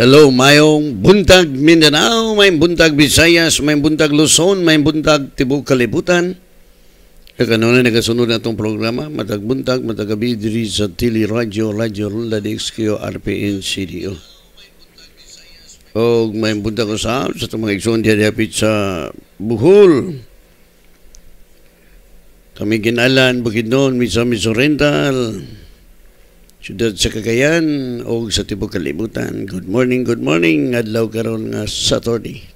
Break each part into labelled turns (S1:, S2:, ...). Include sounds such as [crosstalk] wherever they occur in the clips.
S1: Hello, mayong buntag Mindanao, may buntag Visayas, may buntag Luzon, may buntag Tibok Kalibutan. Kano na nagasunod na itong programa, matag buntag, matag gabi diri sa Tili Radio, Radio Rula de XQ, RPN CDO. O may buntag sa sa itong mga igsoon diya dapit sa Buhol. Kami ginalan, Bukidnon, Misa Miso Rental, Siyudad sa Cagayan o sa Tibok Kalibutan. Good morning, good morning. Adlaw karon nga Saturday.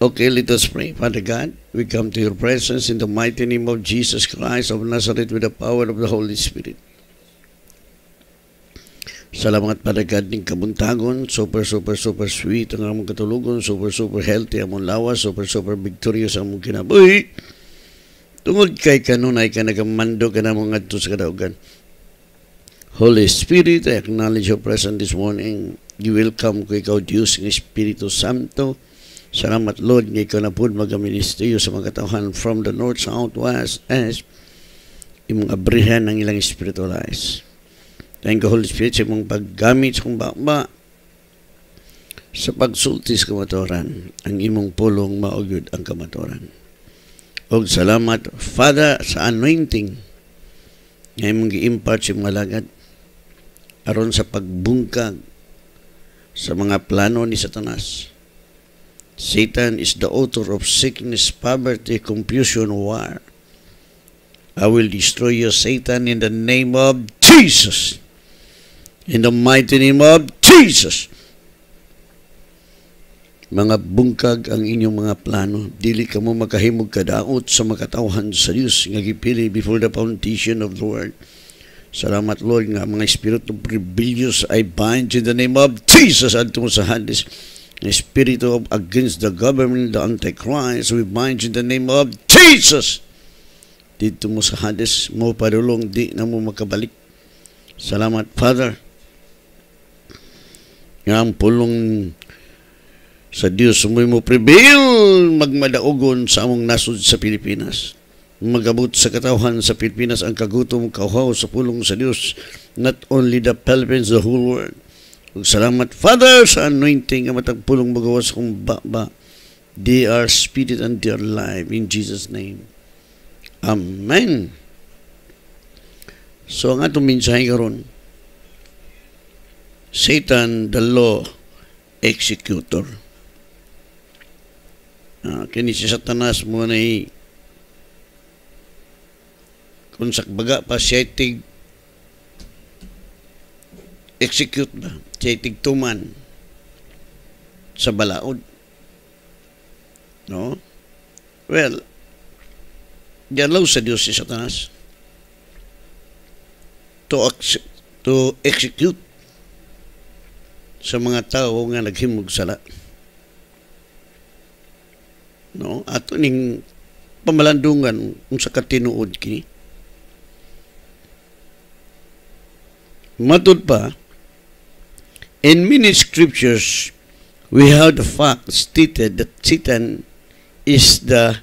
S1: Okay, let us pray. Father God, we come to your presence in the mighty name of Jesus Christ of Nazareth with the power of the Holy Spirit. Salamat Father God ng kabuntagon, super super super sweet ang among katulugon, super super healthy among lawas, super super victorious among kinabuhi. Tungod kay kanunay ka nagamando ka na mga adto sa kadaugan. Holy Spirit, I acknowledge your presence this morning. You will come ko ikaw Diyos ng Espiritu Santo. Salamat Lord nga ikaw na po magaministeriyo sa mga katauhan from the north, south, west, east. Imong abrihan ng ilang spiritual eyes. Thank you Holy Spirit sa imong paggamit sa kong bakba sa pagsultis kamatoran ang imong pulong maugyod ang kamatoran. Og salamat Father sa anointing nga imong gi-impart sa mga aron sa pagbungkag sa mga plano ni Satanas. Satan is the author of sickness, poverty, confusion, war. I will destroy you, Satan, in the name of Jesus. In the mighty name of Jesus. Mga bungkag ang inyong mga plano. Dili ka mo makahimog kadaot sa makatawhan sa Diyos nga gipili before the foundation of the world. Salamat Lord nga mga spirit of rebellious I bind in the name of Jesus adto sa Hades. The spirit of against the government, the Antichrist, we bind in the name of Jesus. Dito mo sa Hades, mo padulong, di na mo makabalik. Salamat, Father. Nga ang pulong sa Dios mo mo prevail magmadaugon sa among nasod sa Pilipinas. Magabot sa katawhan sa Pilipinas ang kagutom kauhaw sa pulong sa Dios. Not only the Philippines, the whole world. Ug salamat Father sa anointing nga matag pulong magawas kong baba. They are spirit and they are life in Jesus name. Amen. So ang atong mensahe karon Satan the law executor. Ah, kini si Satanas mo na kung sakbaga pa siya tig execute ba siya tigtuman sa balaod. No? Well dialaw sa Diyos si Satanas. To, to execute sa mga tao nga naghimog sala no ato ning pamalandungan kung sa katinuod kini matud pa in many scriptures we have the fact stated that Satan is the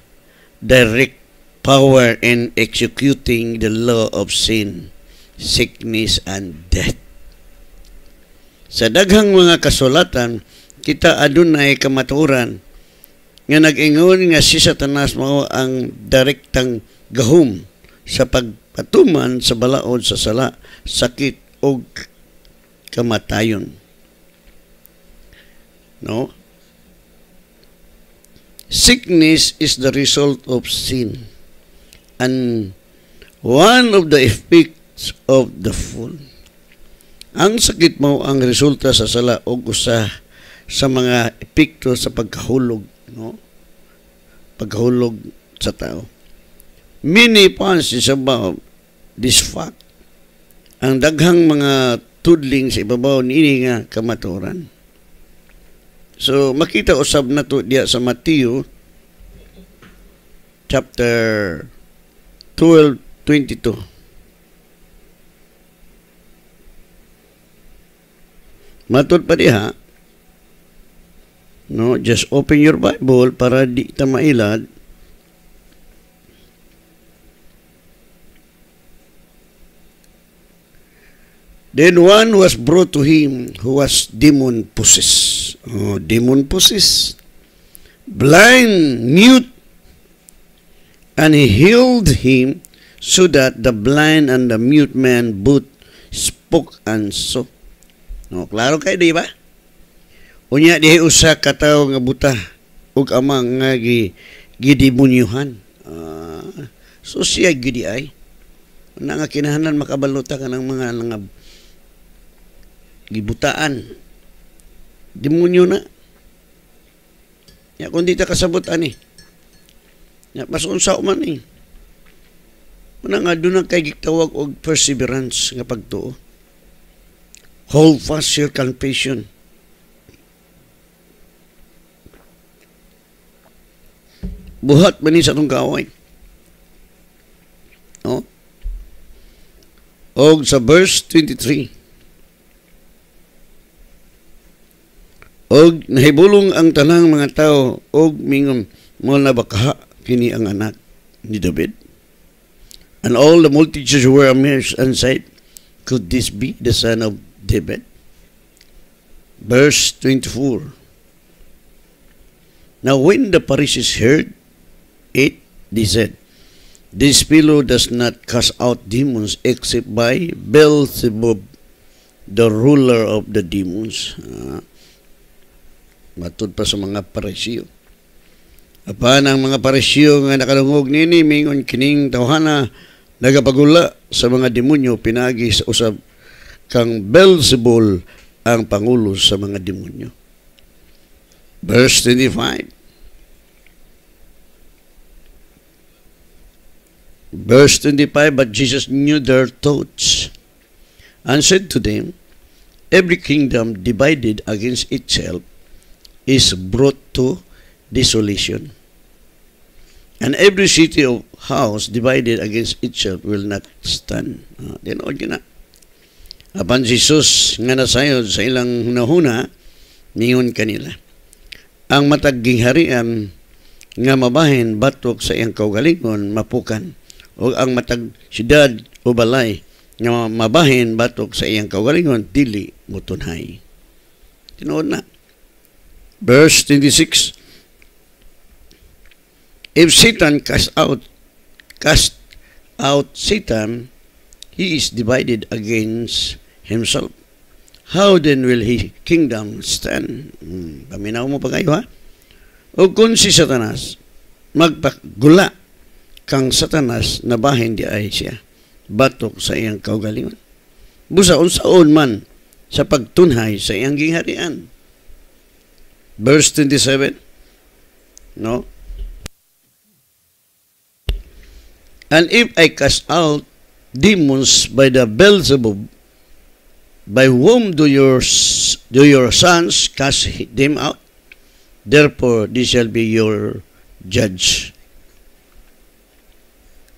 S1: direct power in executing the law of sin, sickness, and death. Sa daghang mga kasulatan, kita adunay kamaturan nga nag-ingon nga si Satanas mao ang direktang gahom sa pagpatuman sa balaod sa sala, sakit o kamatayon. No? Sickness is the result of sin and one of the effects of the fall. Ang sakit mo ang resulta sa sala o usa sa mga epekto sa pagkahulog, no? Pagkahulog sa tao. Many is about this fact. Ang daghang mga tudling sa ibabaw ni nga kamaturan. So makita usab na to diya sa Mateo chapter 12:22. Matod pa diha, no, just open your Bible para di ta mailad. Then one was brought to him who was demon possessed. Oh, demon possessed. Blind, mute, and he healed him so that the blind and the mute man both spoke and saw. No, klaro kay di ba? Unya dihi usa ka tawo nga buta ug amang nga gi gidemonyohan. Ah, so siya gidi ay na nga kinahanglan makabaluta ka ng mga nga gibutaan. Demonyo na. Ya kung di ta kasabot ani. Ya pasunsa man ni. Muna nga doon kay gitawag og perseverance nga pagtuo. Hold fast your confession. Buhat man sa itong kaaway. No? Og sa verse 23. Og nahibulong ang tanang mga tao og mingon mo na bakaha kini ang anak ni David. And all the multitudes were amazed and said, Could this be the son of David? Verse 24. Now when the Pharisees heard it, they said, This fellow does not cast out demons except by Beelzebub, the ruler of the demons. Uh, matod pa sa mga parisiyo. Apan ang mga parisiyo nga nakalungog nini, mingon kining tawhana, nagapagula sa mga demonyo pinagi sa usab kang Beelzebul ang pangulo sa mga demonyo. Verse 25. Verse 25, But Jesus knew their thoughts and said to them, Every kingdom divided against itself is brought to desolation. And every city of house divided against itself will not stand. Uh, Tinood yun na. Apan Jesus nga nasayod sa ilang hunahuna, ningon kanila. Ang mataging harian nga mabahin batok sa iyang kaugalingon mapukan o ang matag siyudad o balay nga mabahin batok sa iyang kaugalingon dili mutunhay. Tinood na. Verse 26 If Satan cast out cast out Satan, he is divided against himself. How then will his kingdom stand? Hmm, paminaw mo pa kayo ha? O kung si Satanas, magpagula kang Satanas na bahin di ay siya, batok sa iyang kaugalingon. Busa unsaon man sa pagtunhay sa iyang gingharian. Verse 27, no? And if I cast out demons by the Beelzebub, by whom do your do your sons cast them out? Therefore, this shall be your judge.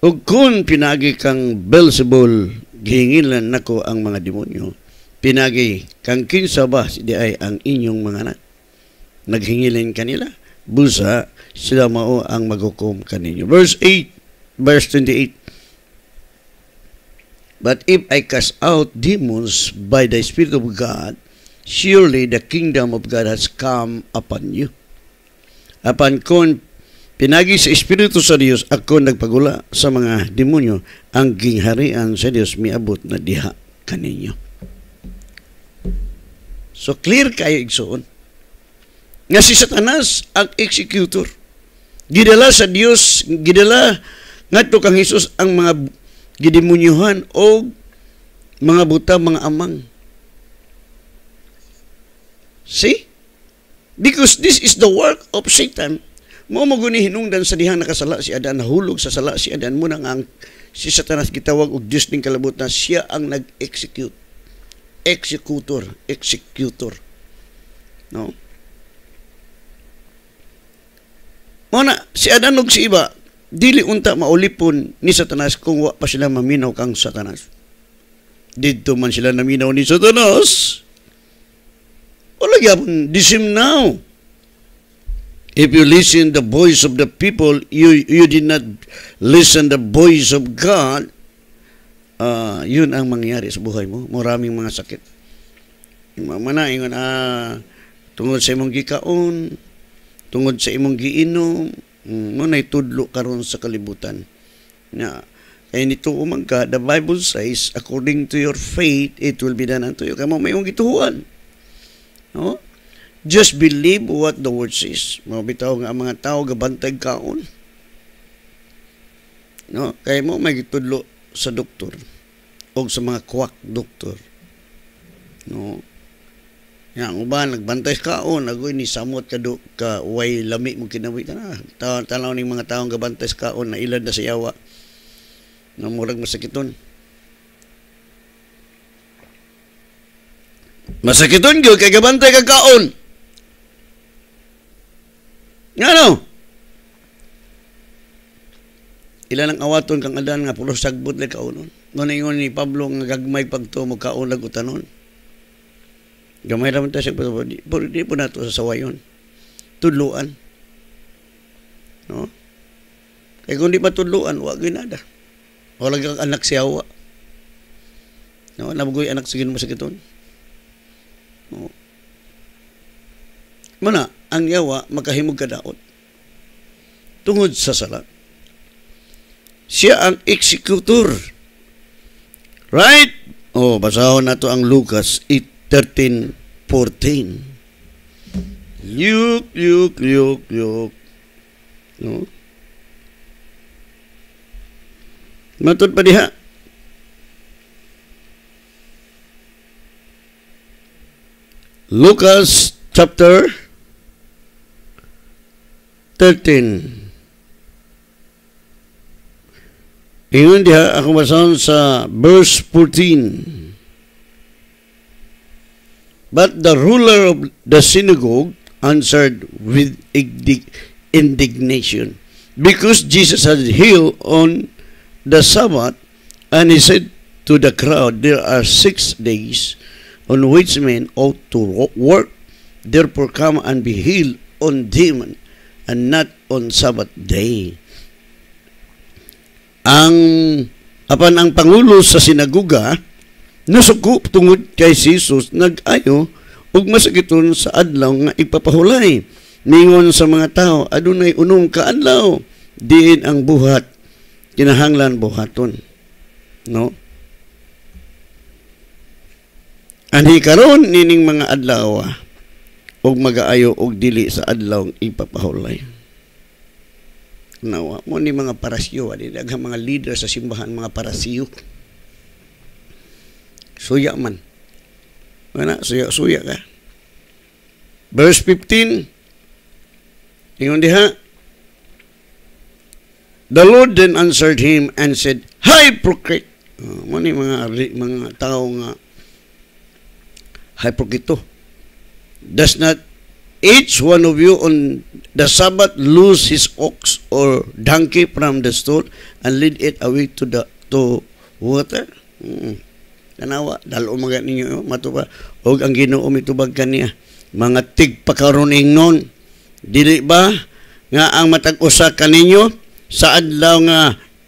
S1: Ug kung pinagi kang Beelzebul, gihingilan nako ang mga demonyo. Pinagi kang kinsa ba di ay ang inyong mga anak. Naghingilin kanila, busa sila mao ang maghukom kaninyo. Verse 8 verse 28. But if I cast out demons by the Spirit of God, surely the kingdom of God has come upon you. Apan kon pinagi sa Espiritu sa Dios, ako nagpagula sa mga demonyo, ang gingharian sa Dios miabot na diha kaninyo. So clear kayo igsoon. Nga si Satanas ang executor. Gidala sa Dios, gidala ngadto kang Hesus ang mga gidemonyohan o mga buta, mga amang. See? Because this is the work of Satan. Mo mo guni hinungdan sa dihang nakasala si Adan, nahulog sa sala si Adan mo nang ang si Satanas gitawag og Dios ning kalabutan siya ang nag-execute. Executor, executor. No? Mana si Adan ug si iba dili unta maulipon ni Satanas kung wa pa sila maminaw kang Satanas. Dito man sila naminaw ni Satanas. Wala gyapon disim now. If you listen the voice of the people, you you did not listen the voice of God. ah, yun ang mangyari sa buhay mo. Maraming mga sakit. Mamana, ingon, ah, tungod sa imong gikaon, tungod sa imong giinom, mm, mo na tudlo karon sa kalibutan. Na, kaya nito umangka, the Bible says, according to your faith, it will be done unto you. Kaya mo may imong gituhuan. No? Just believe what the word says. Mabitaw nga ang mga tao gabantay kaon. No? Kaya mo may gitudlo sa doktor o sa mga kwak doktor. No? Yang uban nagbantay kaon, agoy ni samot ka do ka way lami mo kinawi na. Taw tanaw ning mga taong gabantay kaon na ilan na sa yawa. Na murag masakiton. Masakiton gyud kay gabantay ka kaon. Ngano? Ilan ang awaton kang adan nga pulos sagbot le kaunon. Ngon ingon ni Pablo nga gagmay pagto mo kaon lag utanon. Gamay ra man ta siya pero di, di po nato sa sawayon. Tudluan. No? Kaya kung di matudluan, wa ginada. Wala kang anak siya wa. No, nabugoy anak sige mo sa kiton. No. Mana, ang yawa makahimog kadaot. Tungod sa sala. Siya ang executor. Right? Oh, basahon na to ang Lucas 8:13-14. Yuk, yuk, yuk, yuk. No? Matod pa diha. Lucas chapter 13. Ingon diha ako basahon sa verse 14. But the ruler of the synagogue answered with indignation because Jesus had healed on the Sabbath and he said to the crowd, There are six days on which men ought to work, therefore come and be healed on them and not on Sabbath day. Ang apan ang pangulo sa sinaguga nasuko tungod kay Jesus nag-ayo ug masakiton sa adlaw nga ipapahulay. Ningon sa mga tao adunay unom ka adlaw diin ang buhat kinahanglan buhaton. No? Anhi karon nining mga adlaw og magaayo og dili sa adlaw ipapahulay. Nawa mo ni mga parasyo ani daghang mga leader sa simbahan mga parasyo. Suya man. Wala suya suya ka. Verse 15 Ingon diha The Lord then answered him and said, Hypocrite! Uh, mo ni mga mga tao nga hypocrite. Does not each one of you on the Sabbath lose his ox or donkey from the stall and lead it away to the to water? Mm. Tanawa, dalo mga ninyo, matuba. Og ang ginoo mitubag kaniya. Mga tigpakaroning nun. Dili ba nga ang matag usa kaninyo sa adlaw nga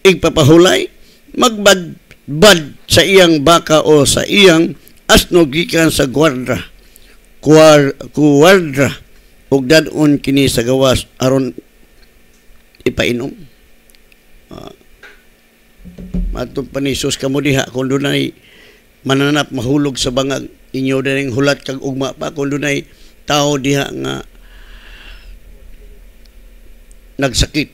S1: igpapahulay magbadbad sa iyang baka o sa iyang asno gikan sa guardra kuwar kuwardra ug dadon kini sa gawas aron ipainom. Uh, matong panisos kamo diha kung dunay mananap mahulog sa bangag inyo dining hulat kag ugma pa. Kung dunay tao diha nga nagsakit.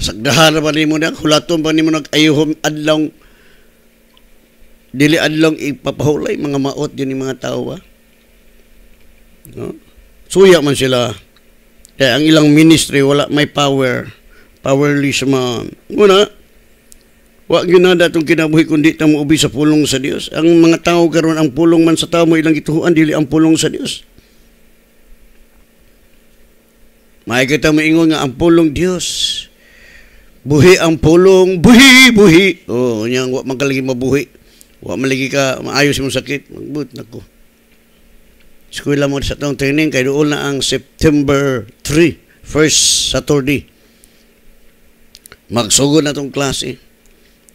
S1: Sagdahan pa nimo na hulaton pa nimo nag ayuhom adlaw dili adlaw ipapahulay mga maot yun yung mga tao ba no? suya man sila kaya ang ilang ministry wala may power powerless mga muna wa ginada tong kinabuhi kundi ta ubi sa pulong sa Dios ang mga tao karon ang pulong man sa tao mo ilang gituhuan dili ang pulong sa Dios Makikita mo ingon nga ang pulong Dios. Buhi ang pulong, buhi, buhi. Oh, nyang wa magalagi mabuhi. Wa malagi ka maayos mo sakit. Magbut nako. Eskwela mo sa tong training kay doon na ang September 3, first Saturday. Magsugod na tong klase.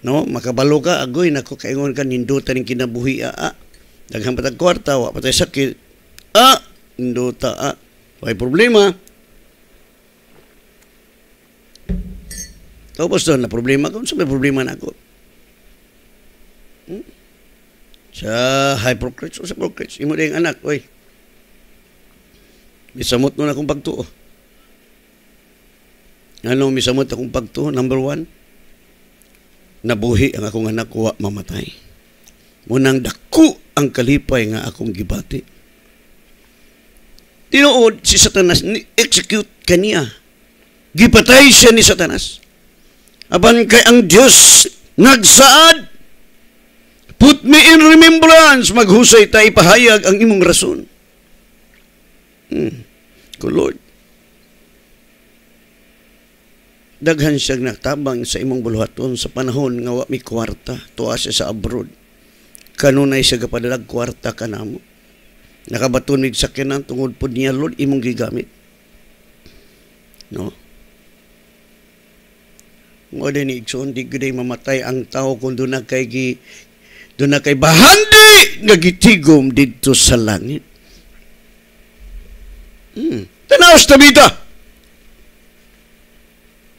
S1: No, makabalo ka agoy nako kaingon ka ninduta ning kinabuhi a. a. Daghang patag kwarta wa patay sakit. A, ninduta a. May problema. Tapos doon na problema ko, sa may problema na ako. Hmm? Sa hypocrites o sa hypocrites, imo din anak, oy. Misamot mo na akong pagtuo. Ano misamot akong pagtuo? Number one, nabuhi ang akong anak wa mamatay. Munang dako ang kalipay nga akong gibati. Tinuod si Satanas execute kaniya. Gipatay siya ni Satanas. Aban kay ang Dios nagsaad Put me in remembrance, maghusay ta ipahayag ang imong rason. Hmm. Ko Lord, daghan siyang natabang sa imong buluhaton sa panahon nga wa mi kwarta tuwa siya sa abroad. Kanunay siya gapadalag kwarta kanamo nakabatunig sa kinan tungod po niya Lord imong gigamit. No? Mo din igsoon di gud mamatay ang tao kung doon na kay gi doon na kay bahandi nga gitigom didto sa langit hmm. tanaw sa tabita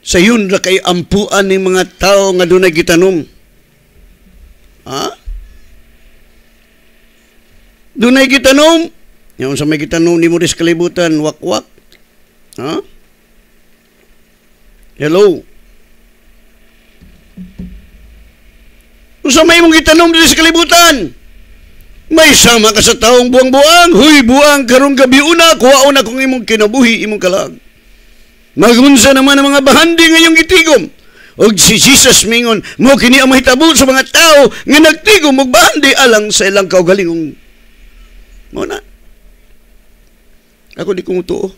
S1: sa yun na kay ampuan ng mga tao nga doon gitanom. Ha? Doon gitanom. Yung sa may gitanom ni Maurice Kalibutan, wakwak. Ha? Hello? Kung sa may mong gitanom din sa kalibutan, may sama ka sa taong buwang-buwang, huy buwang karong gabi una, kuha una kung imong kinabuhi, imong kalag. Magunsa naman ang mga bahandi ngayong itigom. O si Jesus mingon, mo kini ang mahitabo sa mga tao nga nagtigom og bahandi alang sa ilang kaugalingong. Mo na. Ako di kong tuo.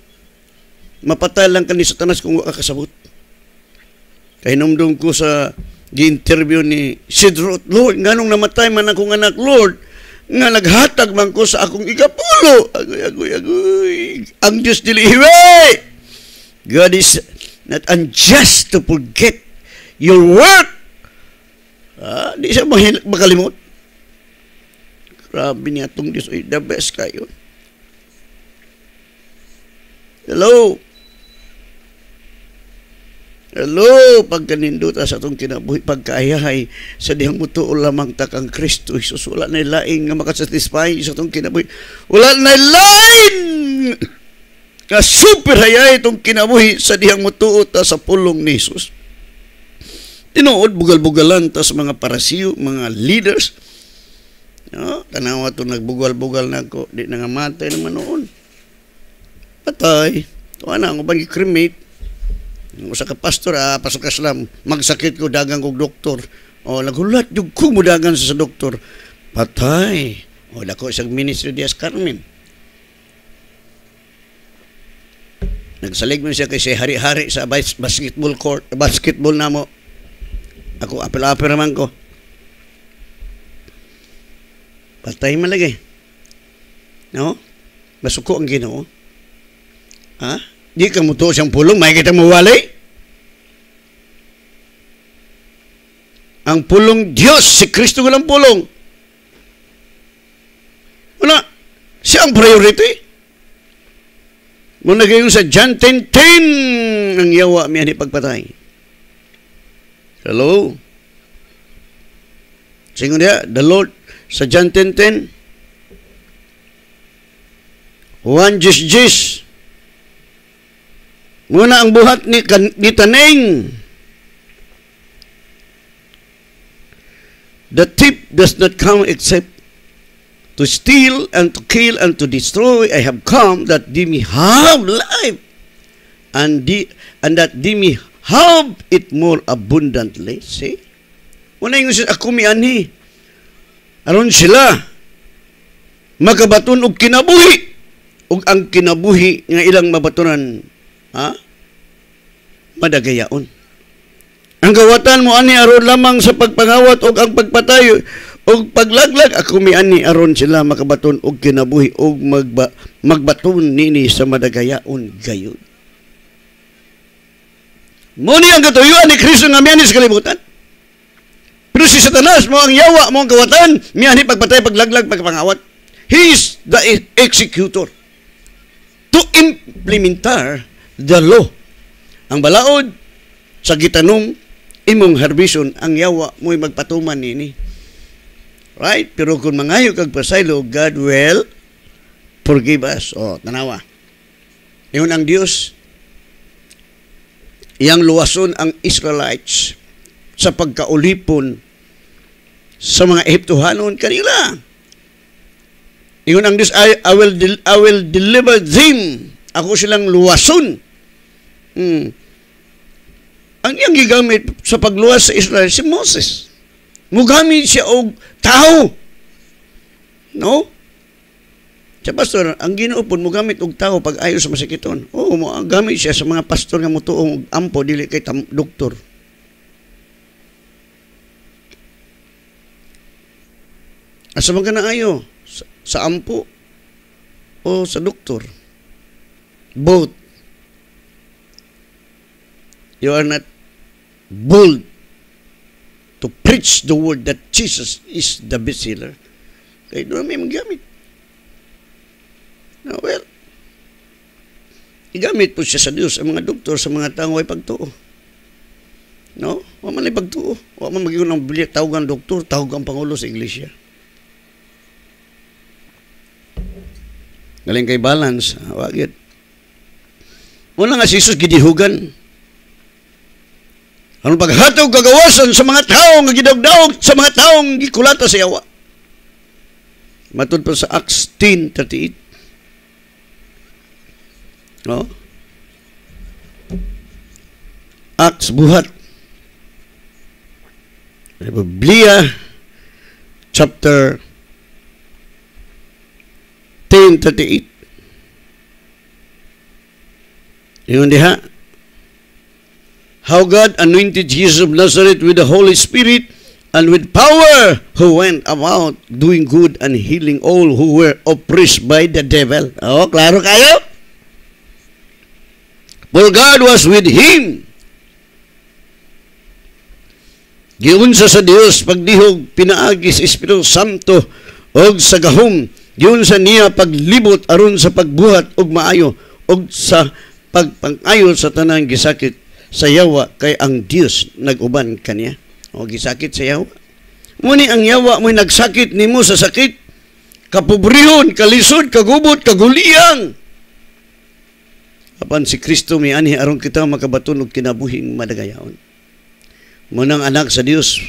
S1: Mapatay lang kani sa tanas kung waka kasabot. Kay numdum ko sa gi-interview ni Sidro, Lord, nganong namatay man akong anak, Lord, nga naghatag man ko sa akong ikapulo. Agoy, agoy, agoy. Ang Diyos dili God is not unjust to forget your work. Ah, di siya makalimot. Grabe niya itong Diyos. Ay, the best kayo. Hello? Hello, pagkaninduta sa itong kinabuhi, pagkaayahay sa dihang muto lamang takang Kristo, Isus, wala na lain nga makasatisfy sa itong kinabuhi. Wala na lain! nga super hayay itong kinabuhi sa dihang mutuot sa pulong ni Jesus. Tinuod, bugal-bugalan ta sa mga parasiyo, mga leaders. No, tanawa to nagbugal-bugal na ko, di na nga matay naman noon. Patay. Tuwa na, ang ubang cremate. Usa ka pastor, ah, pasok ka slam, magsakit ko, dagang kog doktor. O, naghulat, yung kumudagan sa, sa doktor. Patay. O, dako isang ministry Diaz Carmen Nagsalig mo siya kay si hari-hari sa basketball court, basketball na mo. Ako, apel-apel naman ko. Patay malagay. No? Masuko ang ginoo. Ha? Di ka mo to siyang pulong, may kita. Ang pulong Diyos, si Kristo ko lang pulong. Wala. Siya ang priority. Muna kayo sa John 10.10 ang yawa miya ni pagpatay. Hello? Singon niya, the Lord sa John 10.10 Juan Jis Jis Muna ang buhat ni, ni Taneng. The tip does not come except to steal and to kill and to destroy. I have come that they may have life and the, and that they may have it more abundantly. See? Una yung ako mi ani. Aron sila makabaton og kinabuhi. Ug ang kinabuhi nga ilang mabatunan ha madagayaon ang gawatan mo ani aron lamang sa pagpangawat ug ang pagpatayo Og paglaglag ako mi ani aron sila makabaton og kinabuhi og magba, magbaton nini sa madagayaon gayon. Muni ang katuyuan ni Kristo nga miyanis kalibutan. Pero si Satanas mo ang yawa mo ang kawatan, miyani pagpatay, paglaglag, pagpangawat. He is the executor to implementar law. Ang balaod sa gitanong imong harbison ang yawa mo'y magpatuman nini. Right? Pero kung mangayo kag pasaylo, God will forgive us. O, tanawa. Iyon ang Diyos. Iyang luwason ang Israelites sa pagkaulipon sa mga Ehiptohanon kanila. Iyon ang Diyos, I, I, will, I will deliver them. Ako silang luwason. Hmm. Ang iyang gigamit sa pagluwas sa Israel, si Moses. Mugamit siya og tao. No? Sa pastor, ang Ginoo pud mo gamit og tao pag ayo sa masikiton. Oo, mo gamit siya sa mga pastor nga mutuong og ampo dili kay tam, doktor. Asa man ka na ayo? Sa, sa ampo o sa doktor? Both. You are not bold to preach the word that Jesus is the best seller. Kaya doon may magamit. No, well, igamit po siya sa Diyos ang mga doktor sa mga tao ay pagtuo. No? Wa man ay pagtuo. Wa man magiyon ang bilit tawag ang doktor, tawag ang pangulo sa iglesia. Galing kay balance, wagit. Una nga si Jesus gidihugan. Ano paghatog kagawasan sa mga taong gidawdaog sa mga taong gikulata sa yawa. Matod pa sa Acts 10.38. No? Acts buhat. Biblia chapter 10.38. Yun diha. How God anointed Jesus of Nazareth with the Holy Spirit and with power who went about doing good and healing all who were oppressed by the devil. Oh, klaro kayo? For God was with him. Giunsa sa Dios pagdihog pinaagi sa Espiritu Santo og sa gahom giun sa niya paglibot aron sa pagbuhat og maayo og sa pagpangayo sa tanang gisakit sa yawa kay ang Dios naguban kaniya. O gisakit sa yawa. Muni ang yawa mo nagsakit nimo sa sakit. Kapobrihon, kalisod, kagubot, kaguliyang. Apan si Kristo may ani aron kita makabaton og kinabuhing madagayaon. Munang anak sa Dios,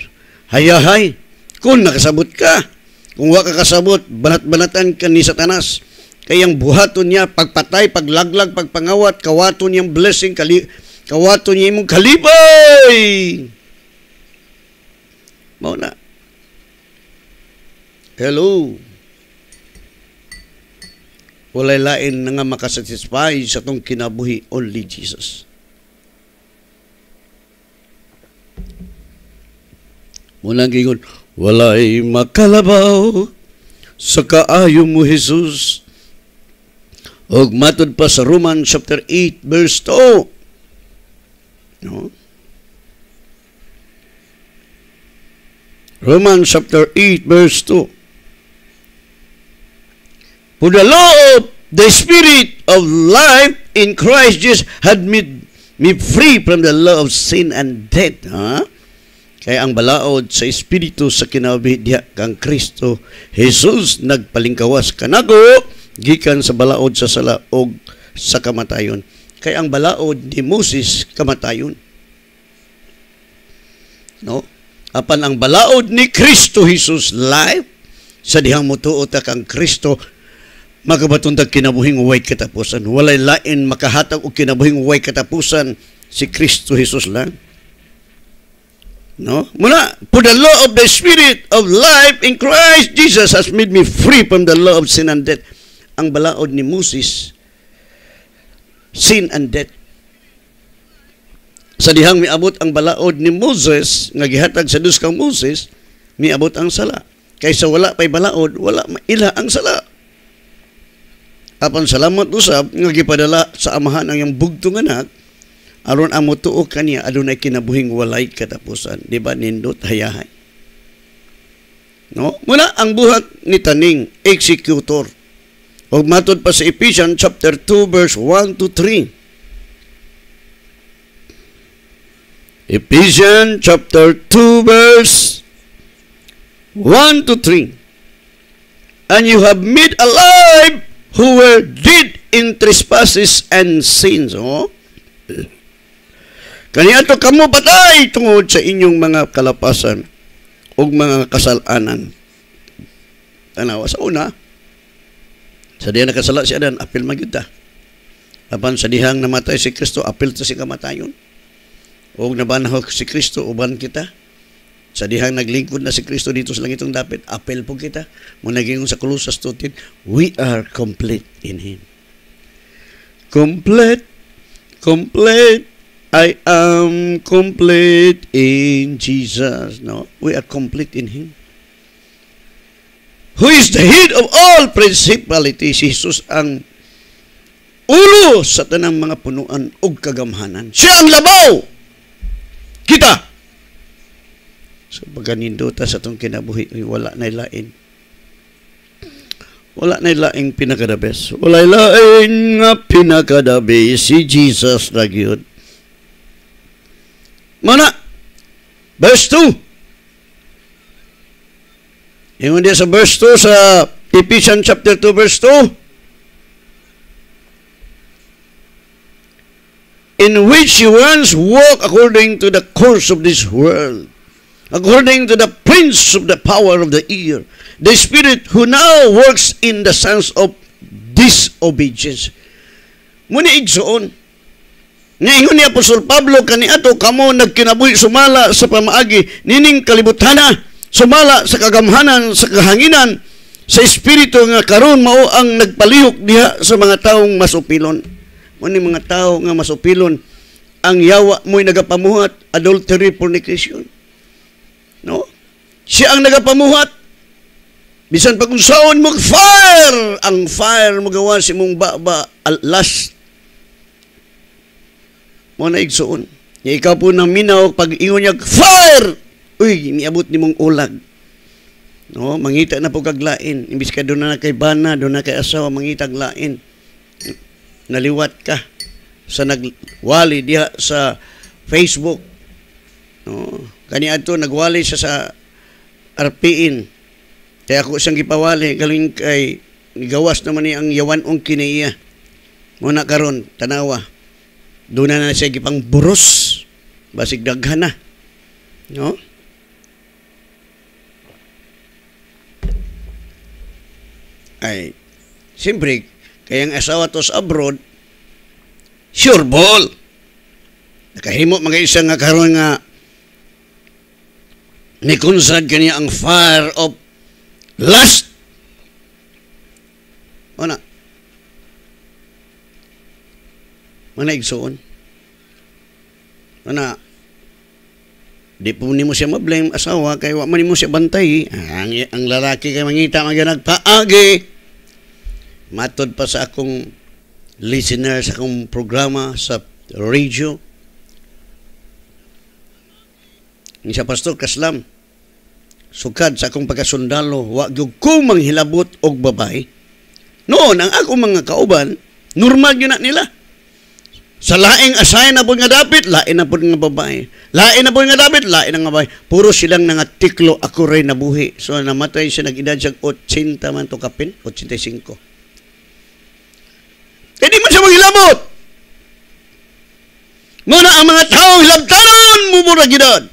S1: hayahay, kung nakasabot ka, kung wa ka kasabot, banat-banatan ka ni Satanas. Kayang buhaton niya, pagpatay, paglaglag, pagpangawat, kawaton niyang blessing, kali, kawaton niya imong kalibay. Mao na. Hello. Walay lain na nga makasatisfy sa tong kinabuhi, only Jesus. Munang gingon, walay makalabaw sa kaayo mo Jesus. Og matod pa sa Roman chapter 8 verse 2. No? Romans chapter 8 verse 2. For the law of the Spirit of life in Christ Jesus had made me free from the law of sin and death. Ha? Kaya ang balaod sa Espiritu sa kinabidya kang Kristo, Jesus nagpalingkawas kanago, gikan sa balaod sa sala og sa kamatayon. Kaya ang balaod ni Moses kamatayon. No? Apan ang balaod ni Kristo Jesus life sa dihang mutuo ta kang Kristo magabatundag kinabuhing way katapusan. Walay lain makahatag og kinabuhing way katapusan si Kristo Jesus lang. No? Muna, for the law of the Spirit of life in Christ Jesus has made me free from the law of sin and death. Ang balaod ni Moses, sin and death. Sa dihang miabot ang balaod ni Moses, nga gihatag sa Diyos kang Moses, miabot ang sala. Kaysa wala pa'y balaod, wala maila ang sala. Apan salamat usab nga gipadala sa amahan ang iyang bugtong anak aron ang mutuo kaniya adunay kinabuhing walay katapusan di ba nindot hayahay No? Muna ang buhat ni taning executor. Og matod pa sa Ephesians chapter 2 verse 1 to 3. Ephesians chapter 2 verse 1 to 3. And you have made alive who were dead in trespasses and sins. Oh? Kaniya to kamo patay tungod sa inyong mga kalapasan o mga kasalanan. Tanawa sa una, sa diya nakasala siya dan, apil magyuta. Apan sa dihang namatay si Kristo, apil ta si kamatayon. O nabanahok si Kristo, uban kita. Sa dihang naglingkod na si Kristo dito sa langitong dapit, apel po kita. Mo naging sa Colossus 2.10, we are complete in Him. Complete, complete, I am complete in Jesus. No, we are complete in Him. Who is the head of all principalities? Jesus ang ulo sa tanang mga punuan ug kagamhanan. Siya ang labaw. Kita. So pagkanindota sa itong kinabuhi, wala na lain. Wala na laing pinakadabes. Wala lain nga pinakadabes si Jesus na gyud. Mana? Verse 2. Ingon dia sa verse 2 sa Ephesians chapter 2 verse 2. In which you once walk according to the course of this world, according to the prince of the power of the ear, the spirit who now works in the sons of disobedience. Muna igsoon, Ngayon ni Apostol Pablo kani ato kamo nagkinabuhi sumala sa pamaagi nining kalibutana sumala sa kagamhanan sa kahanginan sa espiritu nga karon mao ang nagpalihok diha sa mga taong masupilon. Mo ni mga tao nga masupilon ang yawa mo'y nagapamuhat adultery fornication. No? Siya ang nagapamuhat bisan pag unsaon mo fire ang fire mo gawa si mong baba last mo na igsuon. Ikaw po nang minaw, pag ingon niya, fire! Uy, niabot ni mong ulag. No, mangita na po kaglain. Imbis ka doon na kay bana, doon na kay asawa, mangita lain. Naliwat ka sa nagwali diha sa Facebook. No, kani adto nagwali siya sa RPN. Kaya ako siyang gipawali galing kay gawas naman ni ang yawan ong kinaiya. Muna karon tanawa doon na na siya gipang buros. Basig daghan na. No? Ay, siyempre, kayang asawa to sa abroad, sure ball. Nakahimo mga isa nga karon nga ni kunsad kaniya ang fire of lust. O na, Mana igsoon. Mana di po ni mo siya mablame asawa kay wa man mo siya bantay. Ang, ang lalaki kay mangita mga nagpaagi. Matod pa sa akong listener sa akong programa sa radio. Ni sa pastor Kaslam. Sukad sa akong pagkasundalo, wa gyud ko manghilabot og babay. Noon ang ako mga kauban, normal yun na nila sa laing asay na po nga dapit, lain na po nga babae. Lain na po nga dapit, lain na nga babae. Puro silang nga tiklo ako rin nabuhi. So namatay siya nag-edad siya 80 man to kapin, 85. Eh di man siya maghilabot. Muna ang mga tao hilabtanon mo mura gidad.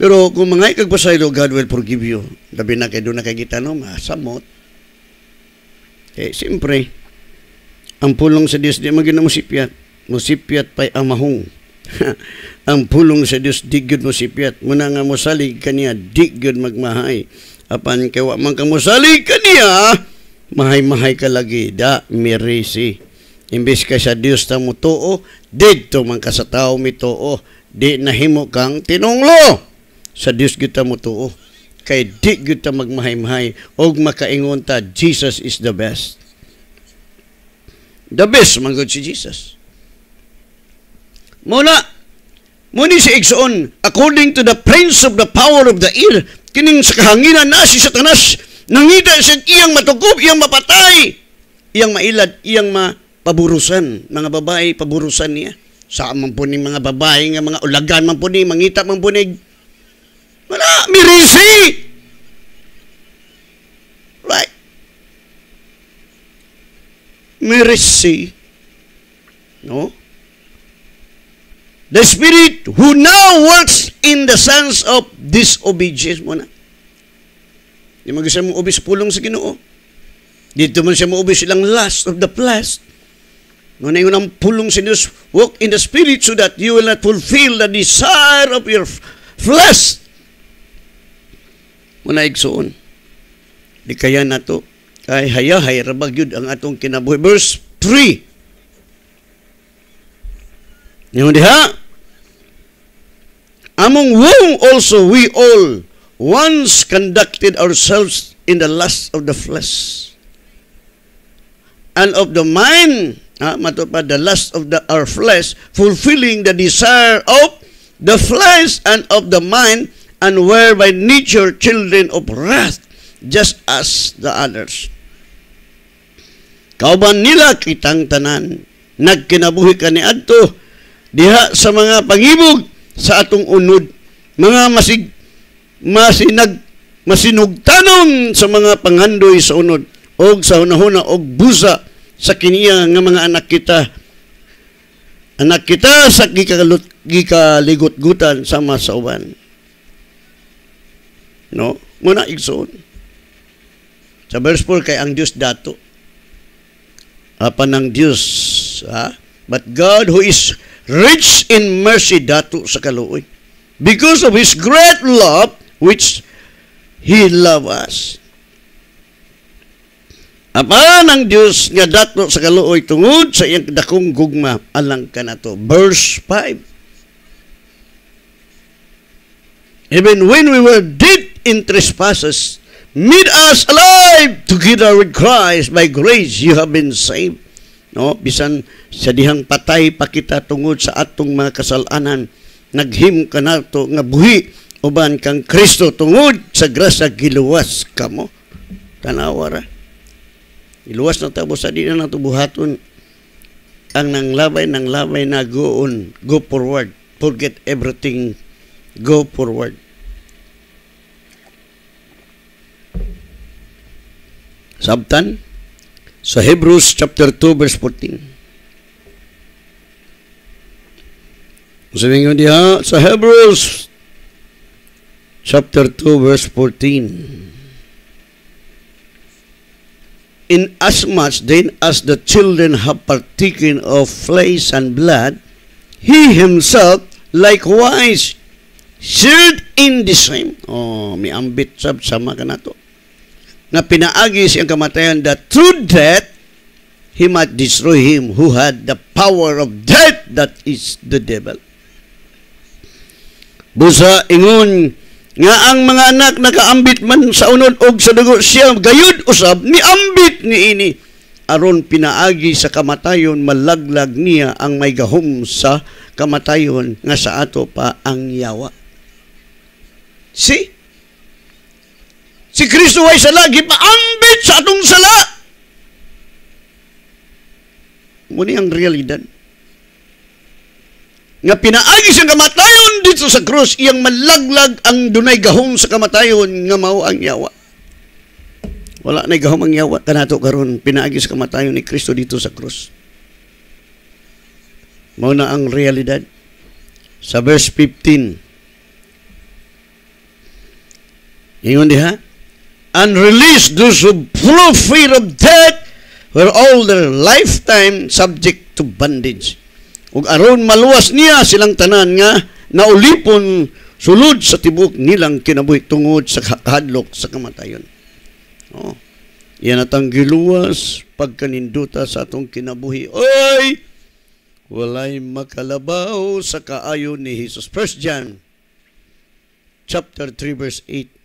S1: Pero kung mga ikagpasaylo, God will forgive you. Labi na kayo doon na kay gitano, masamot. Eh, siyempre, ang pulong sa Dios di magina musipyat. Musipyat pa'y amahong. [laughs] ang pulong sa Dios di gyud musipyat. Muna nga mosalig kaniya di gyud magmahay. Apan kay wa man ka mosalig kaniya, mahay-mahay ka lagi da mirisi. Imbis ka sa Dios ta mo tuo, didto man ka sa tao mi tuo. Di nahimo kang tinunglo. Sa Dios gyud ta mo tuo. Kay di gyud ta magmahay-mahay og makaingon ta Jesus is the best. The best man si Jesus. Muna, Muni si Igsoon, according to the prince of the power of the air, kining sa kahanginan na si Satanas, nangita siya iyang matukob, iyang mapatay, iyang mailad, iyang mapaburusan. Mga babae, paburusan niya. Sa man po ni mga babae, nga mga ulagan man po ni, mangita man po ni, wala, mirisi! Right? Mirisi. No? The Spirit who now works in the sons of disobedience mo na. Di mo mo ubis pulong sa ginoo. Dito mo siya mo ubis silang lust of the flesh. Ngunit yung ang pulong sa Diyos, walk in the Spirit so that you will not fulfill the desire of your flesh. Muna igsoon. Di kaya na to. Kay hayahay, rabag yun ang atong kinabuhi. Verse 3. Yung diha, Among whom also we all once conducted ourselves in the lust of the flesh and of the mind, ah, matupad the lust of the, our flesh, fulfilling the desire of the flesh and of the mind, and were by nature children of wrath, just as the others. Kauban nila kitang tanan, nagkinabuhi kani adto diha sa mga pangibog sa atong unod. Mga masig masinag masinugtanon sa mga pangandoy sa unod. Og sa hunahuna og busa sa kiniya nga mga anak kita. Anak kita sa gikalut gikaligot-gutan sama sa uban no? Muna igsoon. Sa verse 4 kay ang Dios dato apan ng Dios ha but God who is rich in mercy dato sa kaluoy. Because of His great love, which He love us. Apan ang Diyos nga dato sa kaluoy tungod sa iyang dakong gugma alang kanato. Verse 5. Even when we were dead in trespasses, made us alive together with Christ. By grace you have been saved. No, bisan sa dihang patay pa kita tungod sa atong mga kasalanan, naghim ka nato nga buhi uban kang Kristo tungod sa grasa giluwas kamo. Tanawa ra. Iluwas na tabo sa di na nato buhaton ang nanglabay nang labay na go on, go forward. Forget everything. Go forward. Sabtan, sa Hebrews chapter 2 verse 14. Sabi nga diha sa Hebrews chapter 2 verse 14. In as much then as the children have partaken of flesh and blood, he himself likewise shared in the same. Oh, may ambit sab sama ka na to na pinaagi siyang kamatayan that through death, he might destroy him who had the power of death, that is the devil. Busa ingon nga ang mga anak nakaambit man sa unod og sa dugo siya gayud usab ni ambit ni ini aron pinaagi sa kamatayon malaglag niya ang may gahom sa kamatayon nga sa ato pa ang yawa. See? Si Kristo ay sala, gipaambit sa atong sala. Muni ang realidad. Nga pinaagi siyang kamatayon dito sa krus, iyang malaglag ang dunay gahom sa kamatayon nga mao ang yawa. Wala na gahom ang yawa kanato karon pinaagi sa kamatayon ni Kristo dito sa krus. Mao na ang realidad. Sa verse 15. Ingon diha, and release those who of fear of death were all their lifetime subject to bondage. Ug aron maluwas niya silang tanan nga naulipon sulod sa tibok nilang kinabuhi tungod sa kahadlok sa kamatayon. Oh. Yan atang giluwas pagkaninduta sa atong kinabuhi. Oy! Walay makalabaw sa kaayo ni Jesus. First John chapter 3 verse 8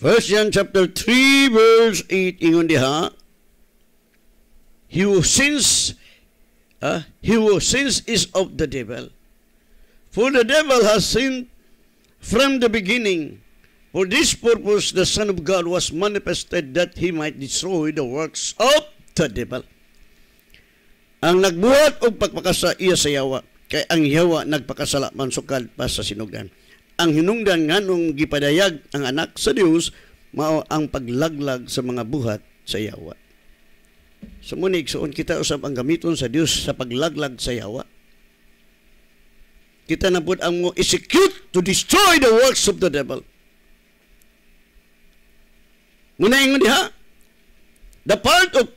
S1: First John chapter 3 verse 8 ingon diha He who sins uh, he who sins is of the devil. For the devil has sinned from the beginning. For this purpose the Son of God was manifested that he might destroy the works of the devil. Ang nagbuhat og pagpakasa iya sa yawa, kay ang yawa nagpakasala man sukad pa sa sinugdan. Ang hinungdan nganong gipadayag ang anak sa Dios mao ang paglaglag sa mga buhat sa yawa. Sumunig, suon kita usab ang gamiton sa Dios sa paglaglag sa yawa. Kita na pud ang execute to destroy the works of the devil. Muna ingon diha, the part of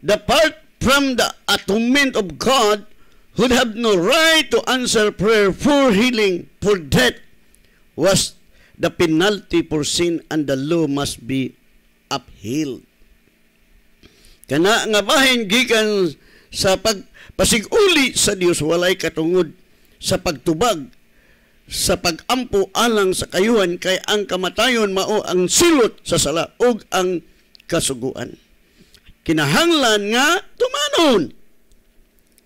S1: the part from the atonement of God would have no right to answer prayer for healing, for death was the penalty for sin and the law must be upheld. Kana nga bahin gikan sa pagpasiguli sa Dios walay katungod sa pagtubag sa pagampo alang sa kayuhan kay ang kamatayon mao ang silot sa sala ug ang kasuguan. Kinahanglan nga tumanon.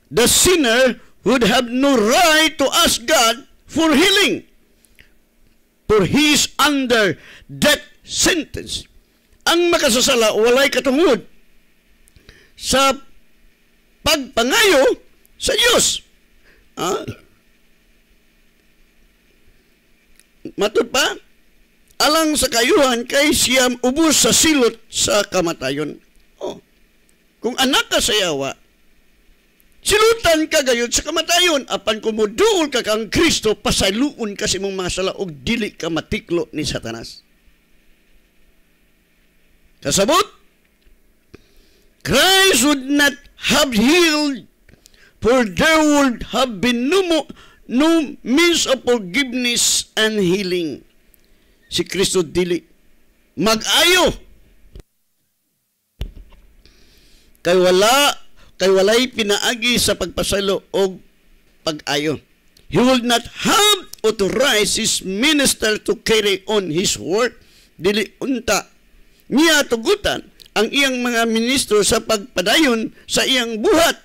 S1: The sinner would have no right to ask God for healing. For he is under death sentence. Ang makasasala walay katungod sa pagpangayo sa Diyos. Ah? Matod pa, alang sa kayuhan kay siyam ubos sa silot sa kamatayon. Oh. Kung anak ka sa yawa, silutan ka gayud sa kamatayon apan kumuduol ka kang Kristo pasaluon ka sa imong mga sala og dili ka matiklo ni Satanas. Kasabot, Christ would not have healed, for there would have been no, mo, no means of forgiveness and healing. Si Kristo dili mag-ayo. Kay wala kay walay pinaagi sa pagpasalo og pag-ayo. He would not have authorized his minister to carry on his work. Dili unta niya tugutan ang iyang mga ministro sa pagpadayon sa iyang buhat.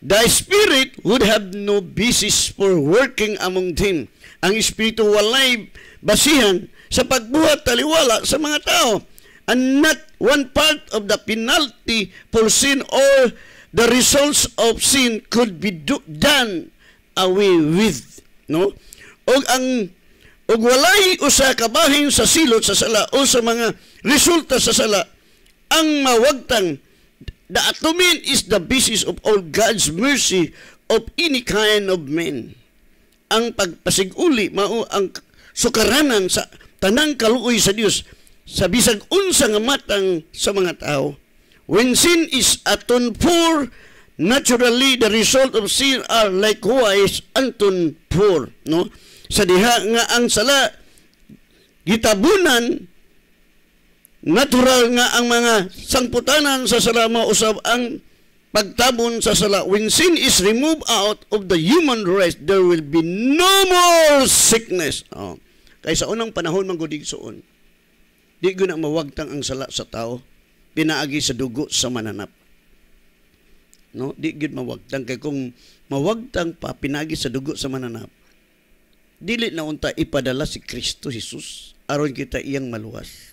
S1: The Spirit would have no basis for working among them. Ang Espiritu walay basihan sa pagbuhat taliwala sa mga tao. And not one part of the penalty for sin or the results of sin could be do, done away with. No? O ang og walay usa kabahin sa silot sa sala o sa mga resulta sa sala ang mawagtang the atonement is the basis of all God's mercy of any kind of men. Ang pagpasiguli mao ang sukaranan sa tanang kaluoy sa Dios sa bisag unsa nga matang sa mga tao. When sin is atoned for, naturally the result of sin are likewise atoned for. No? Sa diha nga ang sala gitabunan natural nga ang mga sangputanan sa sala usab ang pagtabon sa sala. When sin is removed out of the human race, there will be no more sickness. Oh. Kaya sa unang panahon manggudig suon, di ko na mawagtang ang sala sa tao, pinaagi sa dugo sa mananap. No, di gid mawagtang kay kung mawagtang pa pinagi sa dugo sa mananap. Dili na unta ipadala si Kristo Jesus aron kita iyang maluwas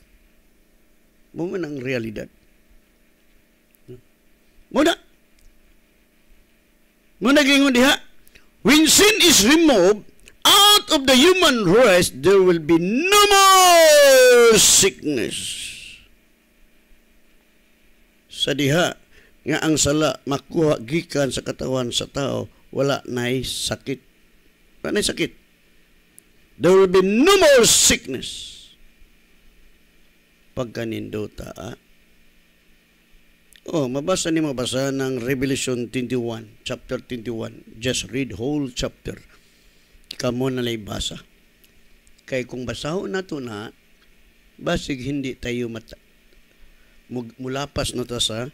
S1: mo man ang realidad. Muna, muna gingon diha, when sin is removed out of the human race, there will be no more sickness. Sa diha, nga ang sala makuha gikan sa katawan sa tao, wala na'y sakit. Wala na'y sakit. There will be no more sickness pagkanindota. Ah? Oh, mabasa ni mabasa ng Revelation 21, chapter 21. Just read whole chapter. Kamo na lay basa. Kay kung basahon nato na, basig hindi tayo mata, mulapas na ta sa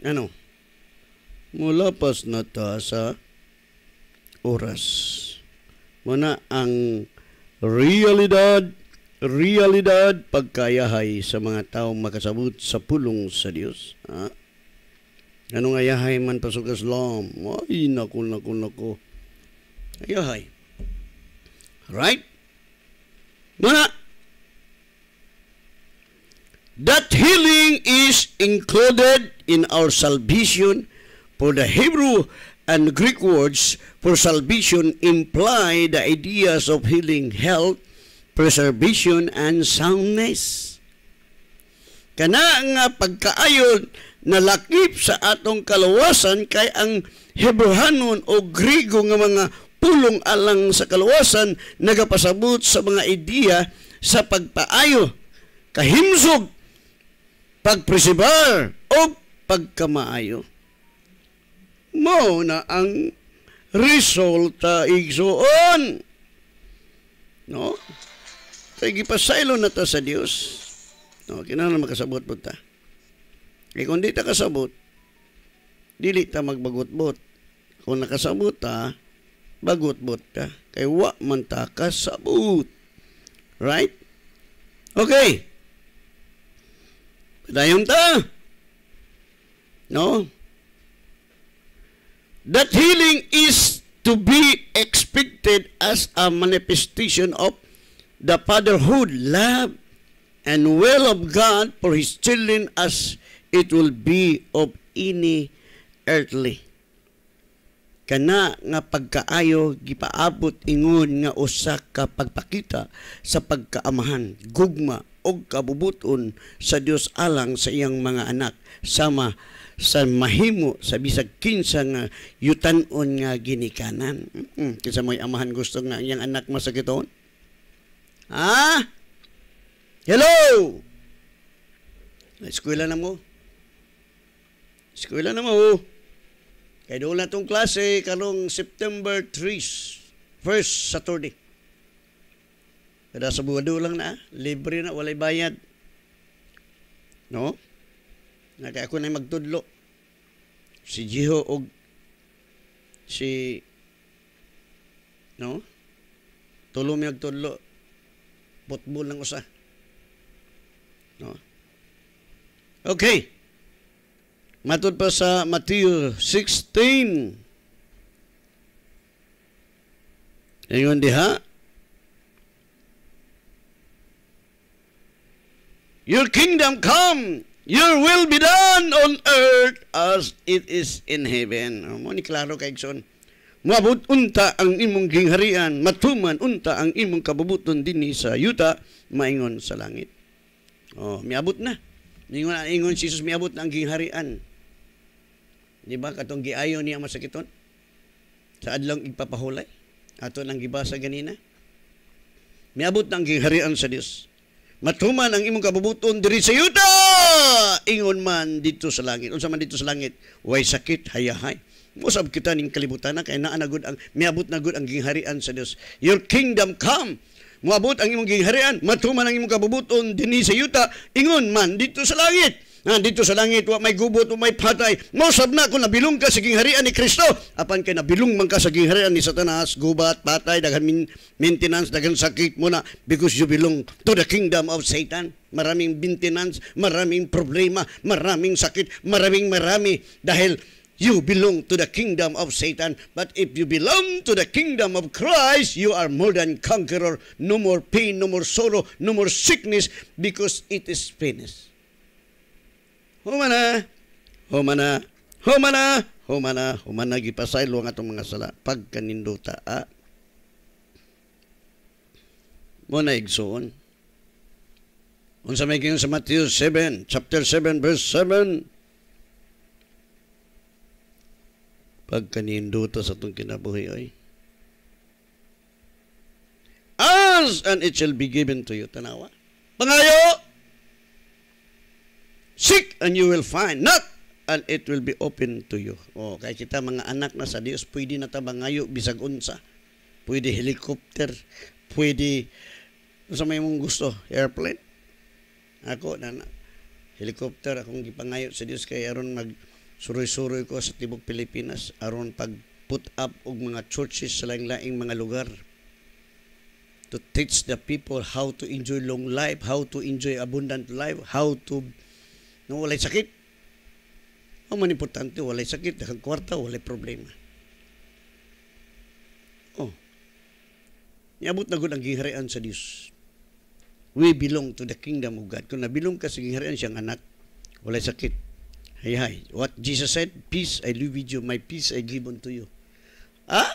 S1: ano? Mulapas na ta sa oras. Muna ang realidad realidad pagkayahay sa mga taong makasabot sa pulong sa Dios. Ha? Anong ayahay man pasok Islam? Ay, naku, naku, naku. Ayahay. Right? Mana, that healing is included in our salvation for the Hebrew and Greek words for salvation imply the ideas of healing, health, preservation, and soundness. Kana nga pagkaayon na lakip sa atong kalawasan kay ang Hebrehanon o Grigo nga mga pulong alang sa kalawasan nagapasabot sa mga ideya sa pagpaayo, kahimsog, pagpresibar o pagkamaayo. Mo na ang resulta igsuon. No? Kaya gipasaylo na ta sa Dios. No, kinahanglan makasabot po ta. Kaya kung di ta kasabot, dili ta magbagot-bot. Kung nakasabot ta, bagot-bot ka. Kay wa man ta kasabot. Right? Okay. Padayon ta. No? That healing is to be expected as a manifestation of the fatherhood, love, and will of God for His children as it will be of any earthly. Kana nga pagkaayo gipaabot ingon nga usa ka pagpakita sa pagkaamahan, gugma og kabubuton sa Dios alang sa iyang mga anak sama sa mahimo sa bisag kinsa nga yutan-on nga ginikanan. Mm-mm. Kinsa mo'y amahan gusto nga iyang anak masakiton? Ha? Hello! Eskwela na mo? Eskwela na mo. Kaya doon na itong klase karong September 3, first Saturday. Kada sa buwado lang na, libre na, walay bayad. No? Na kaya ako na magtudlo. Si Jiho og si no? Tulo mi nagtudlo. Football lang usa. No? Okay. Matod pa sa Matthew 16. Ingon diha. Your kingdom come, your will be done on earth as it is in heaven. Oh, mo ni klaro kay Igson. Mabut unta ang imong gingharian, matuman unta ang imong kabubuton dinhi sa yuta, maingon sa langit. Oh, miabot na. Ingon ingon si Jesus miabot na ang gingharian. Di ba katong giayo niya masakiton? Sa adlong igpapahulay. Ato nang gibasa ganina. Miabot na ang gingharian sa Dios. Matuman ang imong kabubuton diri sa yuta. Ingon man dito sa langit. Unsa man dito sa langit, way sakit hayahay. Musab kita ning kalibutan na kay naa ang miabot na gud ang gingharian sa Dios. Your kingdom come. Moabot ang imong gingharian, matuman ang imong kabubuton dinhi sa yuta, ingon man dito sa langit. Na dito sa langit wa may gubot o may patay. Mosab na kung nabilong ka sa gingharian ni Kristo. Apan kay nabilong man ka sa gingharian ni Satanas, gubat, patay, daghan maintenance, daghan sakit mo na because you belong to the kingdom of Satan. Maraming maintenance, maraming problema, maraming sakit, maraming marami dahil You belong to the kingdom of Satan. But if you belong to the kingdom of Christ, you are more than conqueror. No more pain, no more sorrow, no more sickness, because it is finished. Humana, humana, humana, humana, humana, gipasaylo ang atong mga sala. Pagkaninduta, ah. Muna igsoon. Unsa may sa Matthew 7, chapter 7, verse 7. pagkaninduta sa itong kinabuhi ay. As and it shall be given to you. Tanawa. Pangayo! Seek and you will find. Not and it will be open to you. O, kaya kita mga anak na sa Dios, pwede na ta bangayo bisag unsa. Pwede helicopter, pwede sa may mong gusto, airplane. Ako na, helicopter akong gipangayo sa Dios kay aron mag suroy-suroy ko sa tibok Pilipinas aron pag put up og mga churches sa laing-laing mga lugar to teach the people how to enjoy long life, how to enjoy abundant life, how to no walay sakit. Ang man importante, walay sakit, dakang kwarta, walay problema. Oh. Niabot na gud ang giharian sa Dios. We belong to the kingdom of God. Kung nabilong ka sa giharian siyang anak, walay sakit. Hay hay. What Jesus said, peace I leave with you, my peace I give unto you. Ah?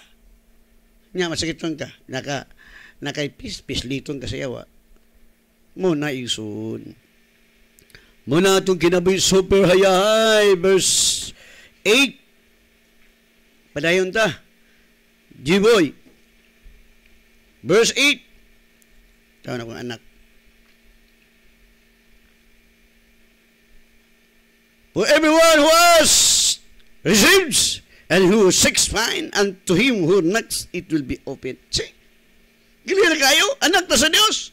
S1: Nya masakit man ka. Naka nakay peace, peace liton ka sa yawa. Muna isun. Muna itong kinaboy super hayay, verse 8. Padayon ta. G-boy. Verse 8. Tawa na kong anak. For everyone who has receives and who seeks find, and to him who knocks, it will be open. See? Gili na kayo, anak na sa Dios.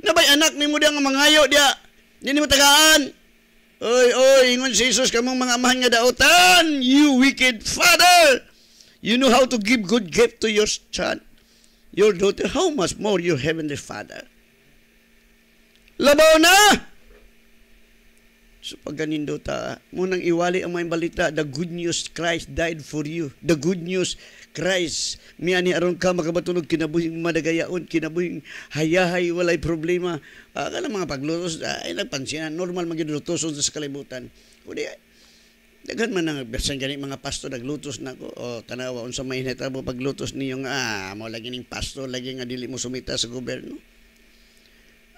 S1: Nabay anak ni mo diya nga mangayo diya. Hindi mo tagaan. Oy, oy, ingon si Jesus kamong mga amahan nga daotan. You wicked father. You know how to give good gift to your son, your daughter. How much more your heavenly father? Labaw na! So pag ganindo ta, munang iwali ang mga balita, the good news, Christ died for you. The good news, Christ, miya ni aron ka makabatunog kinabuhing madagayaon, kinabuhing hayahay, walay problema. Uh, kala mga paglutos, ay nagpansinan, normal magidlutoson sa kalibutan. Kundi, Daghan man ang bersan gani mga pastor naglutos na ko o tanawa unsa may hinitabo paglutos niyo nga ah, mo lagi ning pastor lagi nga dili mo sumita sa gobyerno.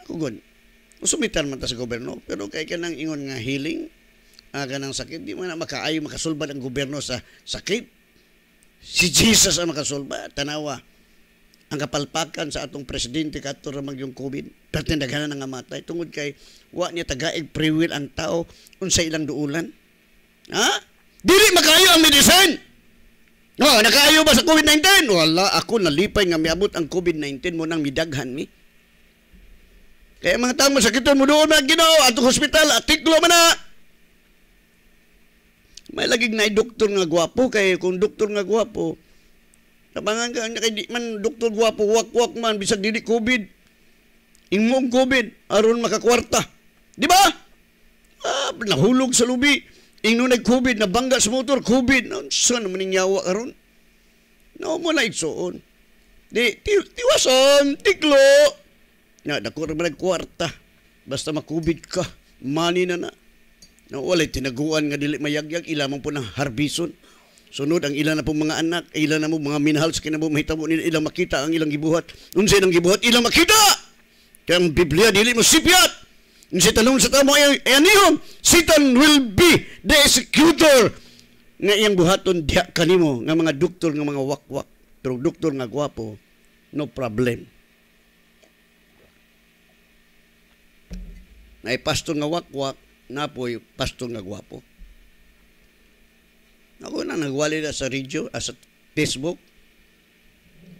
S1: Ako gon. Sumitan man ta sa gobyerno pero kay kanang ingon nga healing ah, kanang sakit di man na makaayo makasulbad ang gobyerno sa sakit. Si Jesus ang makasulbad tanawa ang kapalpakan sa atong presidente kadto ra mag yung COVID pertin daghanan nga matay tungod kay wa niya tagaig free ang tao unsa ilang duulan. Ha? Dili makayo ang medicine. No, nakaayo ba sa COVID-19? Wala, ako nalipay nga miabot ang COVID-19 mo nang midaghan mi. Kaya mga tao masakiton mo doon na ginoo ato hospital atiklo man na. May lagig na doktor nga gwapo kay kung doktor nga gwapo tabangan ka kay di man doktor gwapo wak-wak man bisag dili COVID. Imong COVID aron makakwarta. Di ba? Ah, nahulog sa lubi. Ingno nag-COVID, nabangga sa motor, COVID. No, saan naman yawa karon? No, mo na igsoon. Di, ti, tiwason, tiklo. Na, dako rin kwarta. Basta makubid ka, money na na. No, walay tinaguan nga dili mayagyag, ilamang po ng harbison. Sunod ang ilan na po mga anak, ilan na mo mga minahal sa kinabo mahitabo nila ilang makita ang ilang gibuhat. Unsay ilang gibuhat, ilang makita. Kaya ang Biblia dili mo sipyat. Si tanong sa tamo ay anihon, Satan will be the executor nga iyang buhaton diha kanimo nga mga doktor nga mga wakwak pero doktor nga gwapo no problem ay pastor nga wakwak napoy pastor nga gwapo. Ako na nagwali na sa radio as sa Facebook.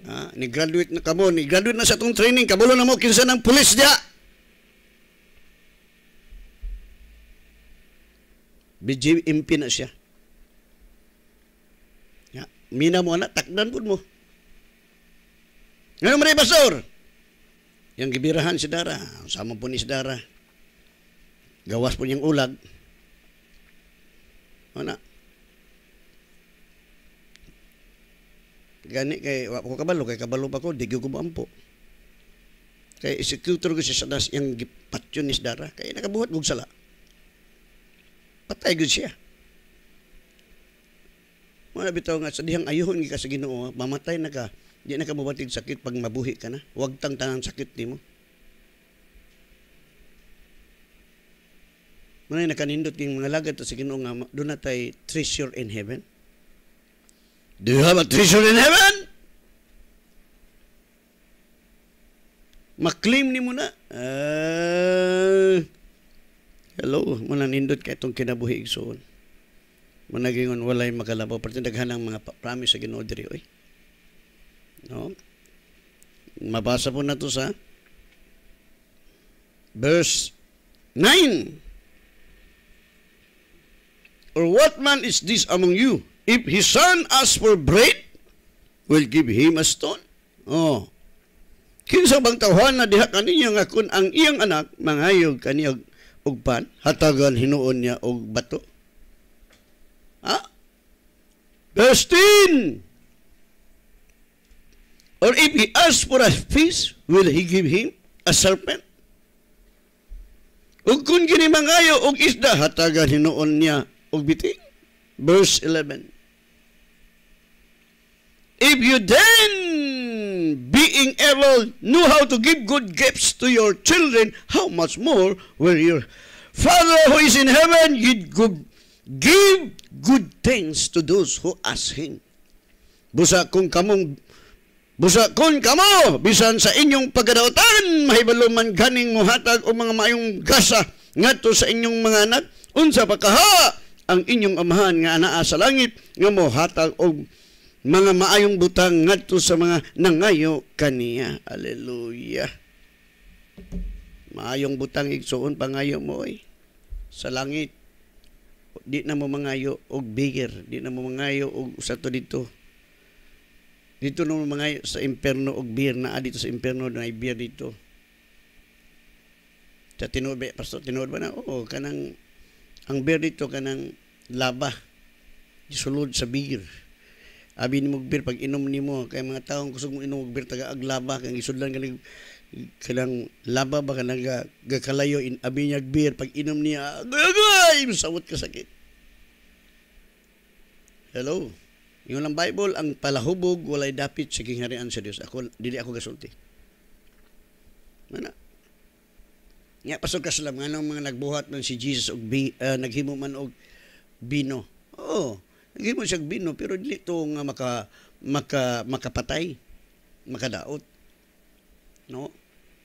S1: Ah, ni graduate na kamo ni graduate na sa tong training. Kabulo na mo kinsa ng pulis diha BJMP na siya. Ya, mina mo anak, takdan pun mo. Ngayon mga pastor, yung gibirahan si Dara, sama po ni si Dara, gawas po niyang ulag. Ano? Gani kay wa ko kabalo kay kabalo pa ko di ko maampo. Kay executor ko siya sa gipatyon ni Dara kay nakabuhat og sala. Patay gud siya. Mga bitaw nga sa dihang ayuhon ka sa Ginoo, mamatay na ka, di na ka mabatig sakit pag mabuhi ka na. Huwag tang tanang sakit nimo. Manay nakanindot king mga lagad sa Ginoo nga doon na tay treasure in heaven. Do you have a treasure in heaven? Maklaim ni mo na. Uh, Hello, mananindot kay itong kinabuhi igsoon. Managingon walay makalabaw. Pati daghanang mga promise sa Ginoo diri oy. No? Mabasa po na to sa verse 9. Or what man is this among you? If his son asks for bread, will give him a stone? Oh. Kinsa bang tawhan na diha kaniya nga kun ang iyang anak mangayog kaniyag og pan, hatagan hinuon niya og bato. Ha? Verse 10. Or if he asks for a fish, will he give him a serpent? Ug kung gini mangayo og isda hatagan hinuon niya og biting. Verse 11. If you then, being able, know how to give good gifts to your children, how much more will your Father who is in heaven good, give good things to those who ask Him. Busa kung kamong Busa kun kamo, bisan sa inyong pagkadautan, mahibalo man ganing muhatag o mga mayong gasa ngadto sa inyong mga anak, unsa pa kaha ang inyong amahan nga anaa sa langit nga mohatag og mga maayong butang ngadto sa mga nangayo kaniya. Hallelujah. Maayong butang igsuon pangayo mo oy. Sa langit. Di na mo mangayo og bigger, di na mo mangayo og usa to dito dito no mga sa imperno og beer na dito sa imperno na beer dito. Sa tinuod ba, pastor, tinuod ba na? Oo, kanang, ang beer dito kanang laba. Sulod sa beer. Abi ni beer pag inom nimo kay mga taong kusog mo inom beer taga aglaba kang isudlan galing kanang laba ba kanang gakalayo in abi niya beer pag inom niya agay sawot ka sakit. Hello. Yung lang Bible, ang palahubog, walay dapit sa kingharian sa Dios. Ako, dili ako gasulti. Mana? Nga, pasok ka sila, nga mga nagbuhat man si Jesus, og bi, uh, naghimo man og bino. Oo, naghimo siya og bino, pero dili to nga maka, maka, makapatay, makadaot. No?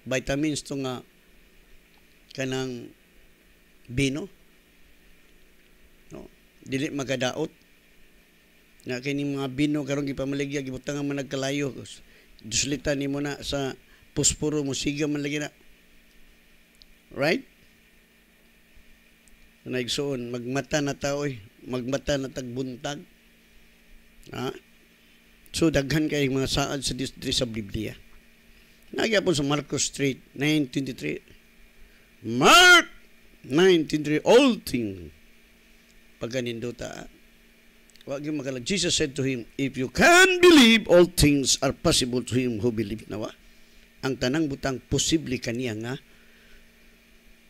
S1: Vitamins to nga kanang bino. No? Dili magadaot nga kini mga bino karon gipamaligya gibutang man nagkalayo duslita nimo na sa posporo mo siga man lagi na right? Naigsoon magmata na taoy magmata na tagbuntag. Ha? So daghan kay mga saad sa distri sa Biblia. Nagyapon sa Marcos Street 923 Mark 923 all thing paganinduta Wag yung magalang. Jesus said to him, If you can believe, all things are possible to him who believe. Nawa, ang tanang butang posible kaniya nga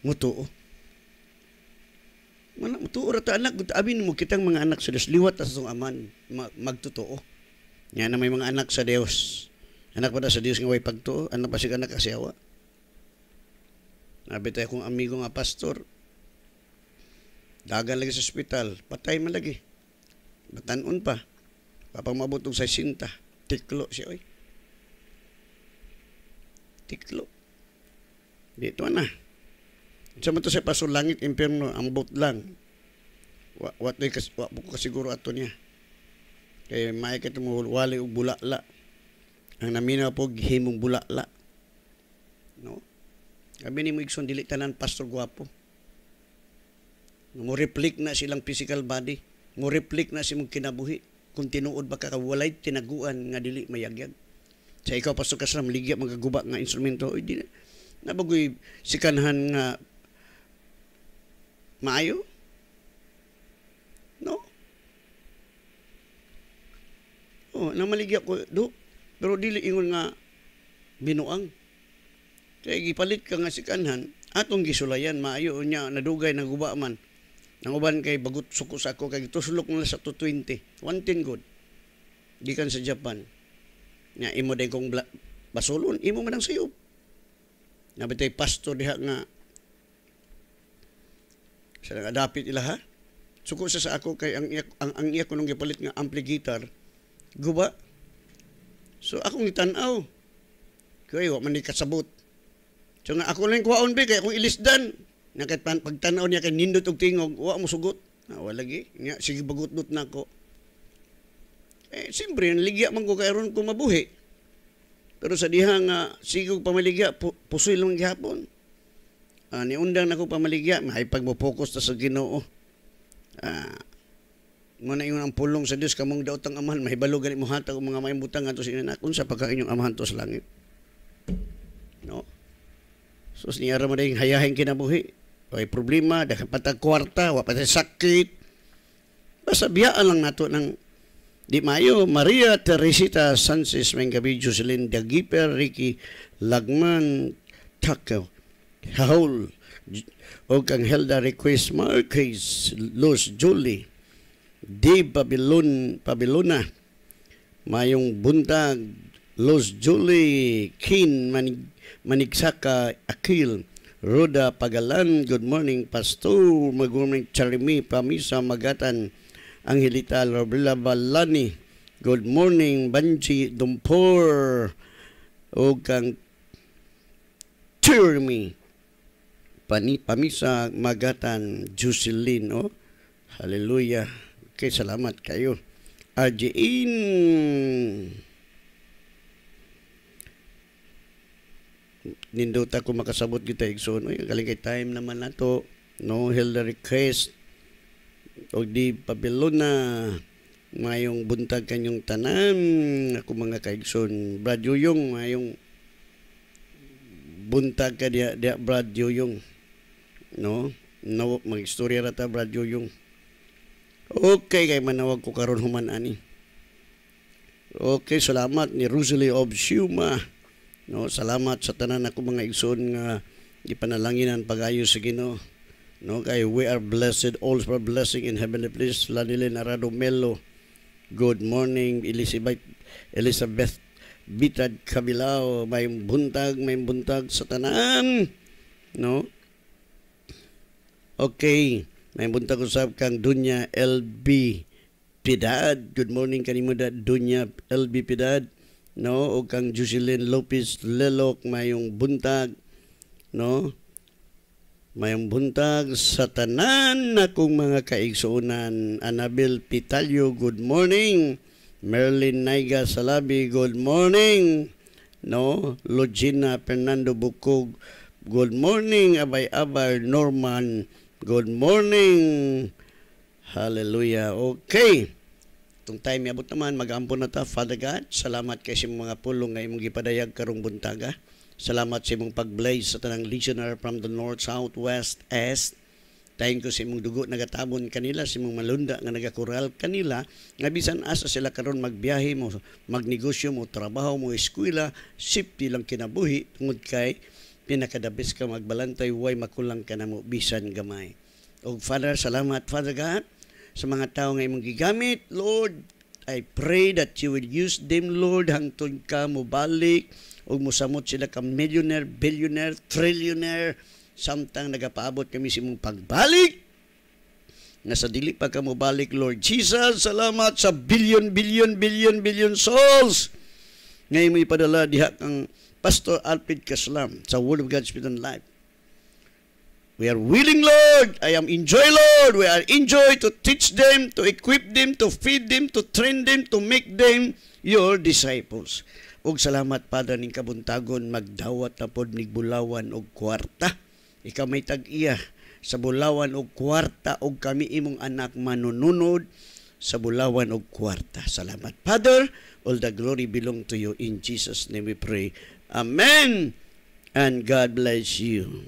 S1: mutuo. Mana mutuo ra ta anak gud abin mo kitang mga anak sa Dios liwat sa sung aman magtutuo. Nya na may mga anak sa Dios. Anak pa sa Dios nga way pagtuo, anak pa sig anak asawa. Nabi tayo kung amigo nga pastor, dagan lagi sa ospital, patay man lagi Batanon pa. Kapag mabutog sa sinta, tiklo siya, oy. Tiklo. Dito na. Sa to sa paso langit, impyerno, ambot lang. Wa, wa, kas, wa ko kasiguro ato niya. Kay may ka mo wali og bulakla. Ang namina po himong bulakla. No? Sabi ni mo igsoon dili tanan pastor gwapo. Mo reflect na silang physical body mo reflect na si mong kinabuhi kung tinuod ba kakawalay tinaguan nga dili mayagyag sa ikaw pasok ka sa maligya magaguba nga instrumento oy di na bagoy sikanhan nga maayo no oh na maligya ko do pero dili ingon nga binuang kay gipalit ka nga sikanhan atong gisulayan maayo nya nadugay naguba man nang uban kay bagut suko sa ako kay tusulok na sa 220. 110 good. Gikan sa Japan. Nga imo day kong basulon, imo man ang sayop. Nabitay pastor diha nga sa adapit ila ha. Suko sa sa ako kay ang iya, ang, ang iya ko nung gipalit nga ampli guitar. Guba. So akong gitan-aw. Kay wa man ni kasabot. So nga ako lang kuhaon bi kay akong ilisdan na kahit pagtanaw niya kay nindot og tingog wa mo sugot na wala lagi nya sige bagutot na ko eh siyempre ligya man ko kayron ko mabuhi pero sa diha nga sige pamaligya pu, pusoy lang gihapon uh, ni undang nako pamaligya may pag mo focus ta sa Ginoo. Ah mo na ang pulong sa Dios kamong daot ang amahan mahibalo gani mo hatag mga mahimbutang ato sa inyong sa pagka amahan to sa langit? No? So, niya ra mo hayahin kinabuhi. May problema, dapat patag kwarta, wa patay sakit. Basta biyaan lang nato ng Di Mayo, Maria Teresita Sanchez, Mengabi, Jocelyn Dagiper, Ricky Lagman, Taco, Haul, o kang Helda Request Marquez, Luz Julie, Dave Pabilon, Pabilona, Mayong Buntag, Luz Julie, Kin, Manig, Manigsaka, Akil, Roda Pagalan, Good morning, Pastor, Good morning, Charimi, Pamisa, Magatan, Angelita Robela Balani. Good morning, Banji Dumpor. O kang Jeremy. Pani, pamisa Magatan Jocelyn. Oh. Hallelujah. Okay, salamat kayo. Arjein. Nindota ko makasabot kita igsoon. Oy, galing kay time naman na to. No, Hilda request o di Babilona mayong buntag kanyong tanan ako mga kaigson Brad Yuyong mayong buntag ka dia, dia Brad Yuyong no no magistorya rata Brad Yuyong okay kay manawag ko karon human ani okay salamat ni Rosalie of Shuma no salamat sa tanan ako mga igsoon nga ipanalanginan pag-ayo sa Ginoo No, kay we are blessed, all for blessing in heavenly place. Lanilin Arado Melo. Good morning, Elizabeth, Elizabeth Bitad Kabilao. May buntag, may buntag sa tanan. No? Okay. May buntag usab kang Dunya LB Pidad. Good morning kanimo da Dunya LB Pidad. No, o kang Jocelyn Lopez Lelok mayong buntag. No? Mayong buntag sa tanan na kong mga kaigsuunan. Anabel Pitalyo, good morning. Merlin Naiga Salabi, good morning. No, Logina Fernando Bukog, good morning. Abay Abay Norman, good morning. Hallelujah. Okay. Itong time yabot naman, mag-ampon na ta, Father God. Salamat kay sa mga pulong ngay mong gipadayag karong buntaga. Salamat sa imong pag-blaze sa tanang listener from the north, south, west, east. Thank you sa imong dugo nagatabon kanila, sa imong malunda nga nagakural kanila, nga bisan asa sila karon magbiyahe mo, magnegosyo mo, trabaho mo, eskwela, safety lang kinabuhi, tungod kay pinakadabis ka magbalantay, way makulang ka na mo, bisan gamay. O Father, salamat Father God, sa mga tao nga imong gigamit, Lord, I pray that you will use them, Lord, hangtod ka mo balik, ug mosamot sila ka millionaire, billionaire, trillionaire. Samtang nagapaabot kami sa imong pagbalik nga sa dili pa ka mo balik Lord Jesus. Salamat sa billion billion billion billion souls. Ngayon mo ipadala diha kang Pastor Alfred Kaslam sa Word of God Spirit Life We are willing, Lord. I am enjoy, Lord. We are enjoy to teach them, to equip them, to feed them, to train them, to make them your disciples. Ug salamat Padre ning kabuntagon magdawat na pod nig bulawan og kwarta. Ikaw may tag-iya sa bulawan og kwarta og kami imong anak manununod sa bulawan og kwarta. Salamat Father. All the glory belong to you in Jesus name we pray. Amen. And God bless you.